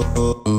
oh, oh.